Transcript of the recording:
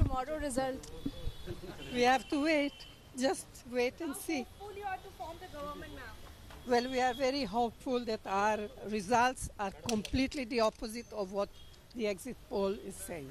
tomorrow result? We have to wait. Just wait and see. Hopeful you are to form the government, ma'am. Well, we are very hopeful that our results are completely the opposite of what the exit poll is saying.